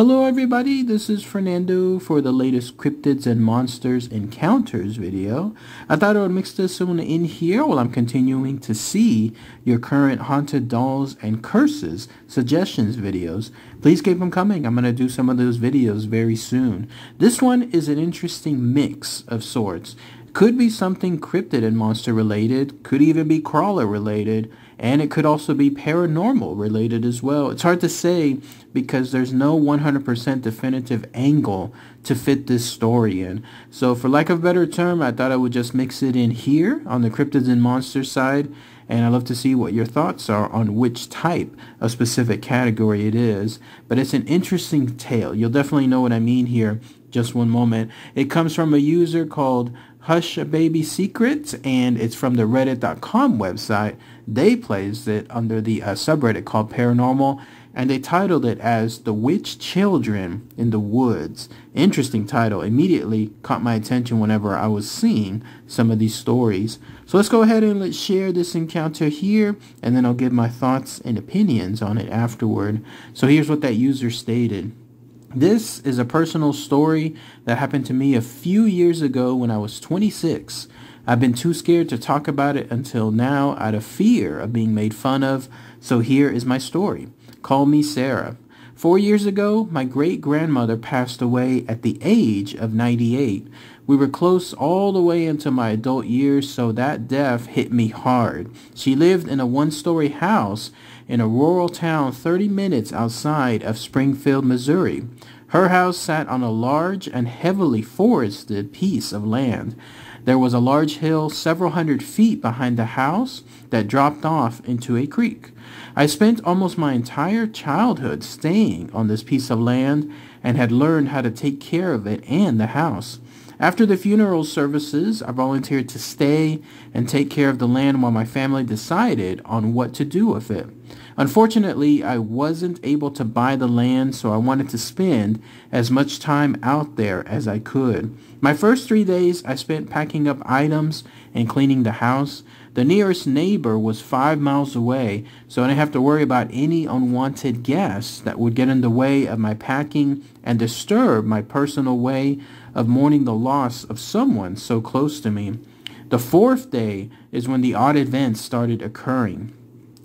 Hello everybody, this is Fernando for the latest Cryptids and Monsters Encounters video. I thought I would mix this one in here while I'm continuing to see your current Haunted Dolls and Curses suggestions videos. Please keep them coming. I'm going to do some of those videos very soon. This one is an interesting mix of sorts. Could be something cryptid and monster related, could even be crawler related, and it could also be paranormal related as well. It's hard to say because there's no 100% definitive angle to fit this story in. So for lack of a better term, I thought I would just mix it in here on the cryptids and monsters side. And I'd love to see what your thoughts are on which type of specific category it is. But it's an interesting tale. You'll definitely know what I mean here just one moment. It comes from a user called Hush a Baby Secrets, and it's from the Reddit.com website. They placed it under the uh, subreddit called Paranormal, and they titled it as The Witch Children in the Woods. Interesting title. Immediately caught my attention whenever I was seeing some of these stories. So let's go ahead and let's share this encounter here, and then I'll give my thoughts and opinions on it afterward. So here's what that user stated. This is a personal story that happened to me a few years ago when I was 26. I've been too scared to talk about it until now out of fear of being made fun of, so here is my story. Call me Sarah. Four years ago, my great-grandmother passed away at the age of 98. We were close all the way into my adult years, so that death hit me hard. She lived in a one-story house in a rural town 30 minutes outside of Springfield, Missouri. Her house sat on a large and heavily forested piece of land. There was a large hill several hundred feet behind the house that dropped off into a creek. I spent almost my entire childhood staying on this piece of land and had learned how to take care of it and the house. After the funeral services, I volunteered to stay and take care of the land while my family decided on what to do with it. Unfortunately, I wasn't able to buy the land, so I wanted to spend as much time out there as I could. My first three days I spent packing up items and cleaning the house. The nearest neighbor was five miles away, so I didn't have to worry about any unwanted guests that would get in the way of my packing and disturb my personal way of mourning the loss of someone so close to me. The fourth day is when the odd events started occurring.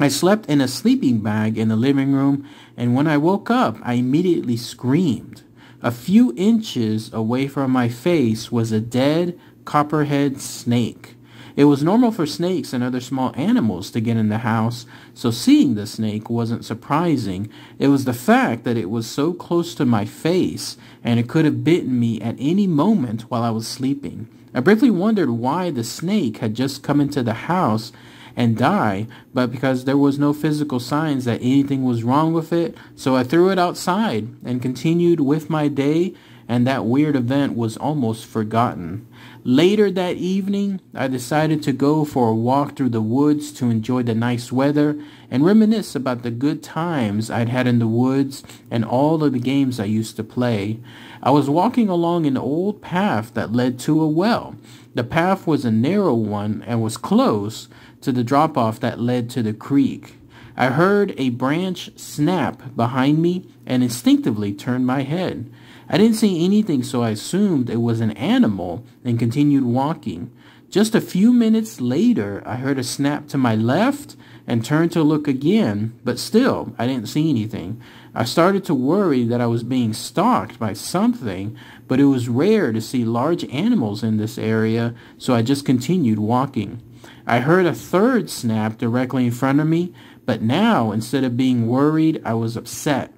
I slept in a sleeping bag in the living room, and when I woke up, I immediately screamed. A few inches away from my face was a dead copperhead snake. It was normal for snakes and other small animals to get in the house, so seeing the snake wasn't surprising. It was the fact that it was so close to my face and it could have bitten me at any moment while I was sleeping. I briefly wondered why the snake had just come into the house and die, but because there was no physical signs that anything was wrong with it, so I threw it outside and continued with my day and that weird event was almost forgotten. Later that evening, I decided to go for a walk through the woods to enjoy the nice weather and reminisce about the good times I'd had in the woods and all of the games I used to play. I was walking along an old path that led to a well. The path was a narrow one and was close to the drop-off that led to the creek. I heard a branch snap behind me and instinctively turned my head. I didn't see anything, so I assumed it was an animal and continued walking. Just a few minutes later, I heard a snap to my left and turned to look again, but still, I didn't see anything. I started to worry that I was being stalked by something, but it was rare to see large animals in this area, so I just continued walking. I heard a third snap directly in front of me, but now, instead of being worried, I was upset.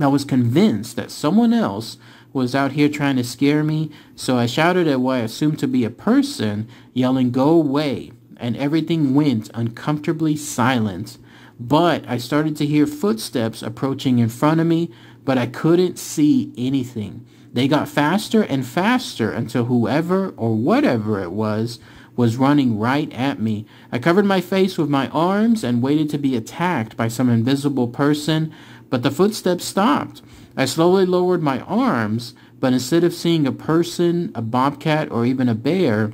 I was convinced that someone else was out here trying to scare me, so I shouted at what I assumed to be a person, yelling, go away, and everything went uncomfortably silent. But I started to hear footsteps approaching in front of me, but I couldn't see anything. They got faster and faster until whoever or whatever it was was running right at me. I covered my face with my arms and waited to be attacked by some invisible person, but the footsteps stopped. I slowly lowered my arms, but instead of seeing a person, a bobcat, or even a bear,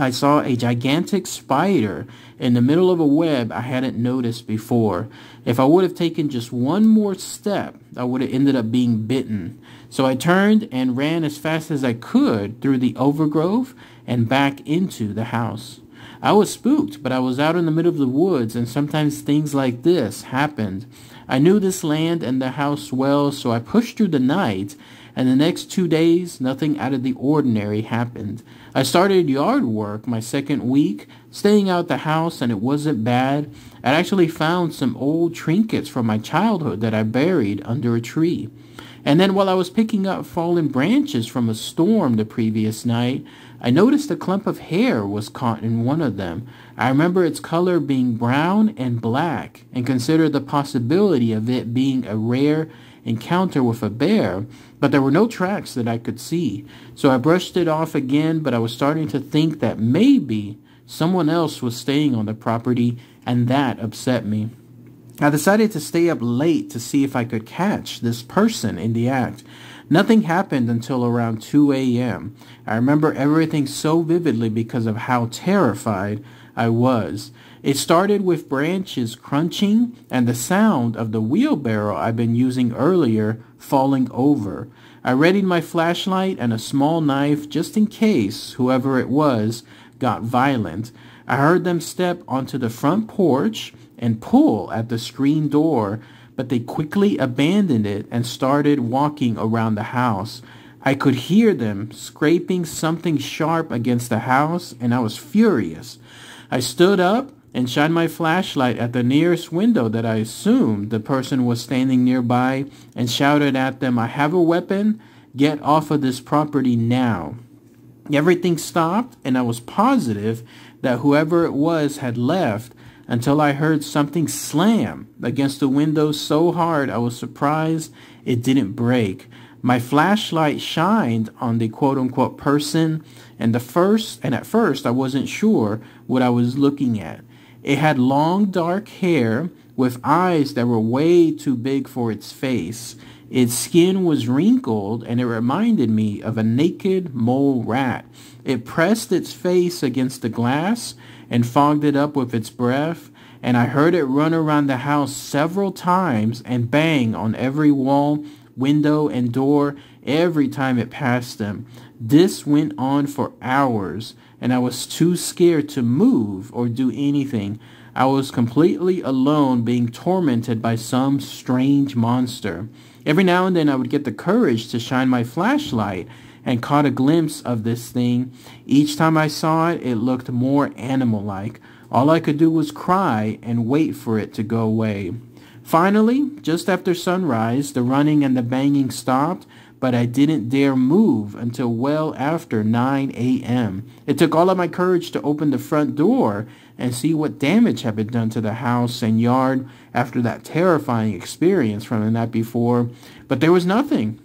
I saw a gigantic spider in the middle of a web I hadn't noticed before. If I would have taken just one more step, I would have ended up being bitten. So I turned and ran as fast as I could through the overgrowth and back into the house. I was spooked, but I was out in the middle of the woods, and sometimes things like this happened. I knew this land and the house well, so I pushed through the night and the next two days, nothing out of the ordinary happened. I started yard work my second week, staying out the house, and it wasn't bad. I actually found some old trinkets from my childhood that I buried under a tree. And then while I was picking up fallen branches from a storm the previous night, I noticed a clump of hair was caught in one of them. I remember its color being brown and black and considered the possibility of it being a rare encounter with a bear, but there were no tracks that I could see. So I brushed it off again, but I was starting to think that maybe someone else was staying on the property, and that upset me. I decided to stay up late to see if I could catch this person in the act. Nothing happened until around 2 a.m. I remember everything so vividly because of how terrified I was. It started with branches crunching and the sound of the wheelbarrow I'd been using earlier falling over. I readied my flashlight and a small knife just in case whoever it was got violent. I heard them step onto the front porch and pull at the screen door, but they quickly abandoned it and started walking around the house. I could hear them scraping something sharp against the house, and I was furious. I stood up and shined my flashlight at the nearest window that I assumed the person was standing nearby and shouted at them, I have a weapon. Get off of this property now. Everything stopped and I was positive that whoever it was had left until I heard something slam against the window so hard I was surprised it didn't break. My flashlight shined on the quote-unquote person and the first and at first I wasn't sure what I was looking at. It had long dark hair with eyes that were way too big for its face. Its skin was wrinkled and it reminded me of a naked mole rat. It pressed its face against the glass and fogged it up with its breath, and I heard it run around the house several times and bang on every wall, window, and door every time it passed them. This went on for hours, and I was too scared to move or do anything. I was completely alone being tormented by some strange monster. Every now and then I would get the courage to shine my flashlight and caught a glimpse of this thing. Each time I saw it, it looked more animal-like. All I could do was cry and wait for it to go away. Finally, just after sunrise, the running and the banging stopped, but I didn't dare move until well after 9 a.m. It took all of my courage to open the front door and see what damage had been done to the house and yard after that terrifying experience from the night before, but there was nothing.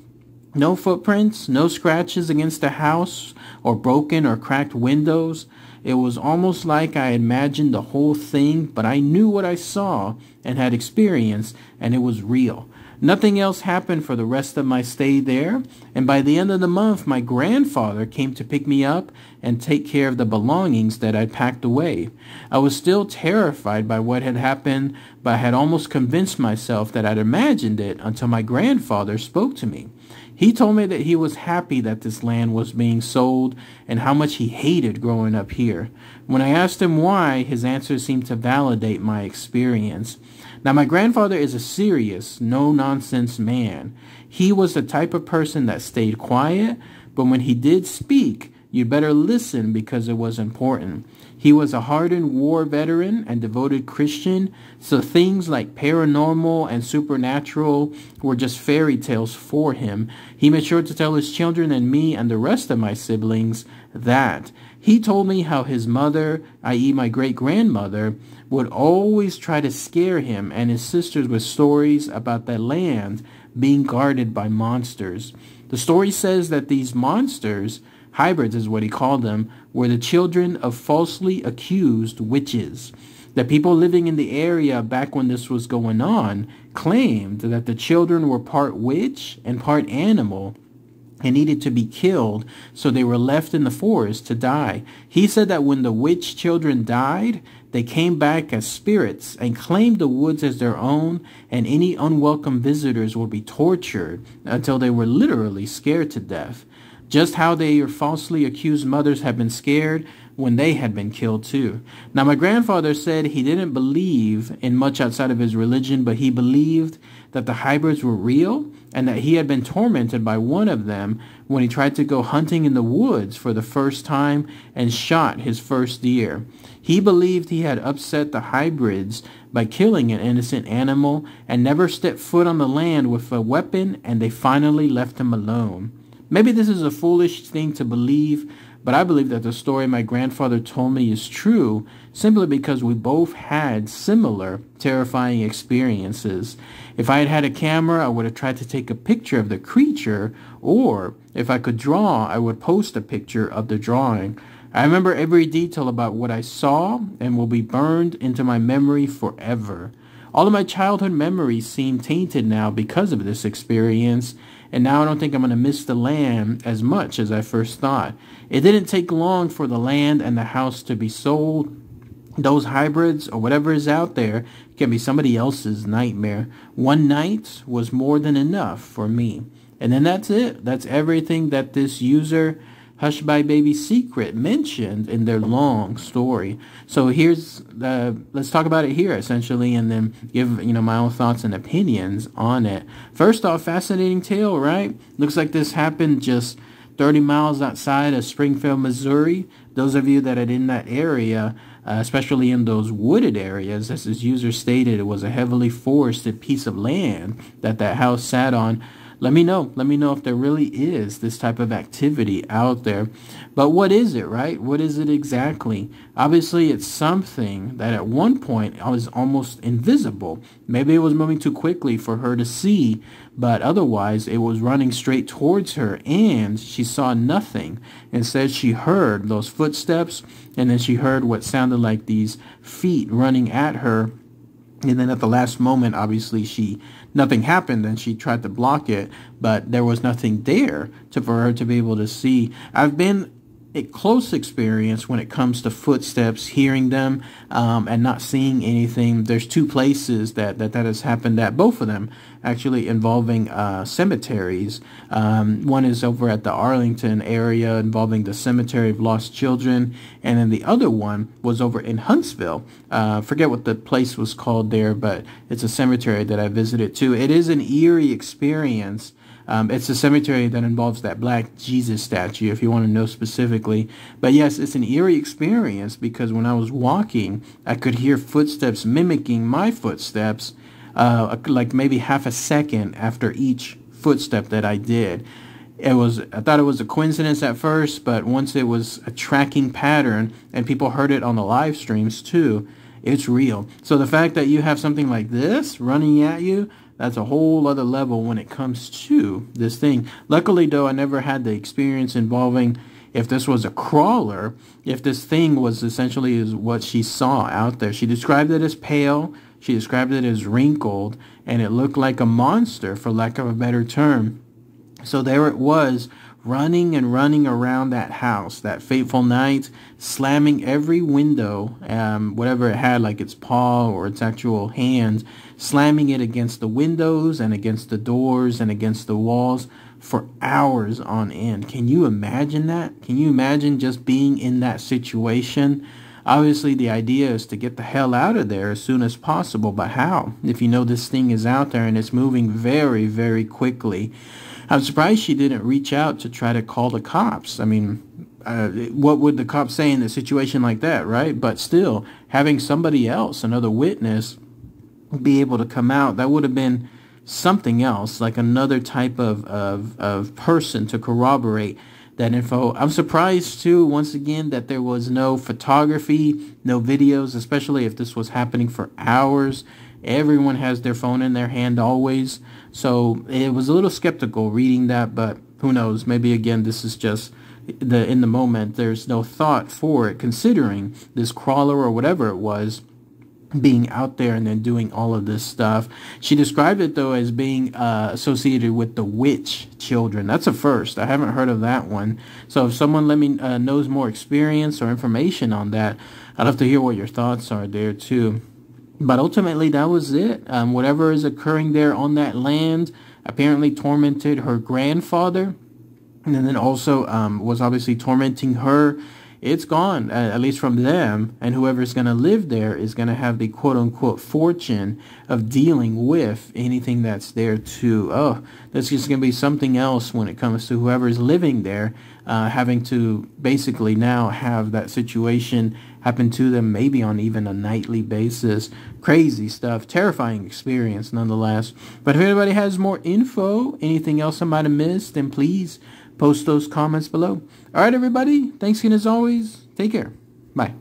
No footprints, no scratches against the house or broken or cracked windows. It was almost like I imagined the whole thing, but I knew what I saw and had experienced, and it was real. Nothing else happened for the rest of my stay there, and by the end of the month, my grandfather came to pick me up and take care of the belongings that I'd packed away. I was still terrified by what had happened, but I had almost convinced myself that I'd imagined it until my grandfather spoke to me. He told me that he was happy that this land was being sold and how much he hated growing up here. When I asked him why, his answer seemed to validate my experience. Now, my grandfather is a serious, no-nonsense man. He was the type of person that stayed quiet, but when he did speak, you better listen because it was important. He was a hardened war veteran and devoted Christian, so things like paranormal and supernatural were just fairy tales for him. He made sure to tell his children and me and the rest of my siblings that. He told me how his mother, i.e. my great-grandmother, would always try to scare him and his sisters with stories about the land being guarded by monsters. The story says that these monsters, hybrids is what he called them, were the children of falsely accused witches. The people living in the area back when this was going on claimed that the children were part witch and part animal and needed to be killed, so they were left in the forest to die. He said that when the witch children died, they came back as spirits and claimed the woods as their own, and any unwelcome visitors would be tortured until they were literally scared to death. Just how they falsely accused mothers had been scared when they had been killed too. Now my grandfather said he didn't believe in much outside of his religion, but he believed that the hybrids were real and that he had been tormented by one of them when he tried to go hunting in the woods for the first time and shot his first deer. He believed he had upset the hybrids by killing an innocent animal and never stepped foot on the land with a weapon and they finally left him alone. Maybe this is a foolish thing to believe, but I believe that the story my grandfather told me is true simply because we both had similar terrifying experiences. If I had had a camera, I would have tried to take a picture of the creature, or if I could draw, I would post a picture of the drawing. I remember every detail about what I saw and will be burned into my memory forever. All of my childhood memories seem tainted now because of this experience, and now I don't think I'm going to miss the land as much as I first thought. It didn't take long for the land and the house to be sold. Those hybrids or whatever is out there can be somebody else's nightmare. One night was more than enough for me. And then that's it. That's everything that this user Hush by Baby Secret mentioned in their long story. So here's the, let's talk about it here essentially and then give, you know, my own thoughts and opinions on it. First off, fascinating tale, right? Looks like this happened just 30 miles outside of Springfield, Missouri. Those of you that are in that area, uh, especially in those wooded areas, as this user stated, it was a heavily forested piece of land that that house sat on let me know. Let me know if there really is this type of activity out there. But what is it, right? What is it exactly? Obviously, it's something that at one point was almost invisible. Maybe it was moving too quickly for her to see, but otherwise it was running straight towards her and she saw nothing. Instead, she heard those footsteps and then she heard what sounded like these feet running at her and then at the last moment, obviously, she nothing happened and she tried to block it, but there was nothing there to, for her to be able to see. I've been a close experience when it comes to footsteps, hearing them, um, and not seeing anything. There's two places that, that that has happened at, both of them actually involving uh, cemeteries. Um, one is over at the Arlington area involving the Cemetery of Lost Children, and then the other one was over in Huntsville. Uh, forget what the place was called there, but it's a cemetery that I visited too. It is an eerie experience um, it's a cemetery that involves that black Jesus statue, if you want to know specifically. But yes, it's an eerie experience because when I was walking, I could hear footsteps mimicking my footsteps, uh, like maybe half a second after each footstep that I did. It was I thought it was a coincidence at first, but once it was a tracking pattern and people heard it on the live streams too, it's real. So the fact that you have something like this running at you that's a whole other level when it comes to this thing. Luckily, though, I never had the experience involving if this was a crawler, if this thing was essentially is what she saw out there. She described it as pale. She described it as wrinkled, and it looked like a monster, for lack of a better term. So there it was, running and running around that house that fateful night, slamming every window, um, whatever it had, like its paw or its actual hands, slamming it against the windows and against the doors and against the walls for hours on end. Can you imagine that? Can you imagine just being in that situation? Obviously, the idea is to get the hell out of there as soon as possible, but how? If you know this thing is out there and it's moving very, very quickly. I'm surprised she didn't reach out to try to call the cops. I mean, uh, what would the cops say in a situation like that, right? But still, having somebody else, another witness, be able to come out, that would have been something else, like another type of, of, of person to corroborate that info. I'm surprised too, once again, that there was no photography, no videos, especially if this was happening for hours. Everyone has their phone in their hand always. So it was a little skeptical reading that, but who knows? Maybe again, this is just the in the moment. There's no thought for it, considering this crawler or whatever it was being out there and then doing all of this stuff. She described it though as being uh, associated with the witch children. That's a first. I haven't heard of that one. So if someone let me uh, knows more experience or information on that, I'd love to hear what your thoughts are there too. But ultimately, that was it. Um, whatever is occurring there on that land apparently tormented her grandfather, and then also um, was obviously tormenting her it's gone, at least from them, and whoever's going to live there is going to have the quote-unquote fortune of dealing with anything that's there too. Oh, that's just going to be something else when it comes to whoever's living there, uh, having to basically now have that situation happen to them maybe on even a nightly basis. Crazy stuff. Terrifying experience nonetheless. But if anybody has more info, anything else I might have missed, then please post those comments below. All right, everybody. Thanks again as always. Take care. Bye.